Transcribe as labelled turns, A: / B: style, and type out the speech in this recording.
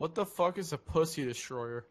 A: What the fuck is a pussy destroyer?